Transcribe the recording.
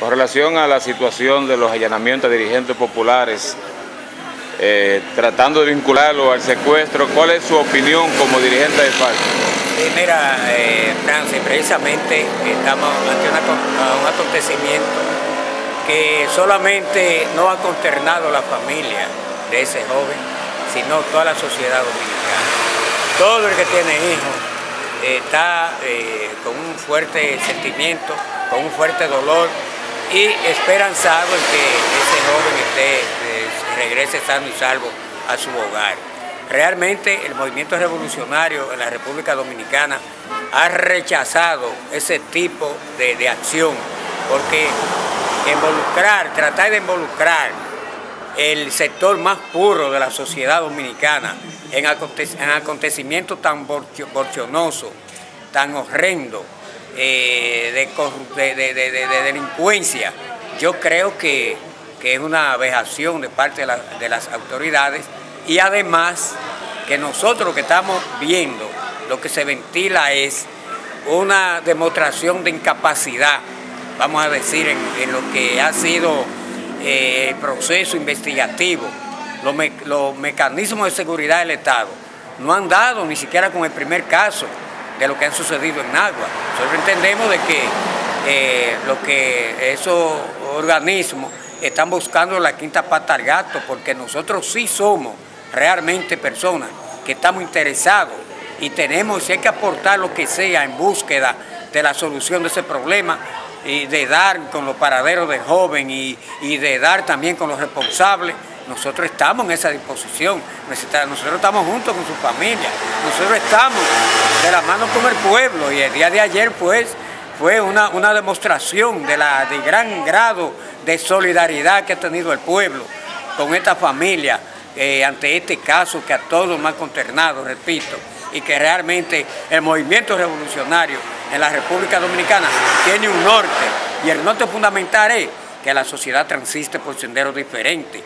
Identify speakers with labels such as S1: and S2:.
S1: Con relación a la situación de los allanamientos a dirigentes populares, eh, tratando de vincularlo al secuestro, ¿cuál es su opinión como dirigente de FARC?
S2: Mira, eh, Francis, precisamente estamos ante un acontecimiento que solamente no ha consternado la familia de ese joven, sino toda la sociedad dominicana. Todo el que tiene hijos eh, está con un fuerte sentimiento, con un fuerte dolor y esperanzado en que ese joven esté, eh, regrese sano y salvo a su hogar. Realmente el movimiento revolucionario en la República Dominicana ha rechazado ese tipo de, acción, porque involucrar, tratar de involucrar el sector más puro de la sociedad dominicana en, acontecimientos tan borchonosos, tan horrendos, eh, de, delincuencia, yo creo que, es una vejación de parte de, las autoridades y además que nosotros que estamos viendo lo que se ventila es una demostración de incapacidad, vamos a decir, en, lo que ha sido eh, el proceso investigativo, los mecanismos de seguridad del Estado no han dado ni siquiera con el primer caso de lo que ha sucedido en Agua. Nosotros entendemos de que eh, lo que esos organismos están buscando la quinta pata al gato, porque nosotros sí somos realmente personas que estamos interesados y tenemos, si hay que aportar lo que sea en búsqueda de la solución de ese problema y de dar con los paraderos de joven y, y de dar también con los responsables, nosotros estamos en esa disposición, nosotros estamos juntos con su familia, nosotros estamos de la mano con el pueblo. Y el día de ayer pues fue una, una demostración de, la, de gran grado de solidaridad que ha tenido el pueblo con esta familia eh, ante este caso que a todos ha consternado, repito, y que realmente el movimiento revolucionario en la República Dominicana tiene un norte. Y el norte fundamental es que la sociedad transiste por senderos diferentes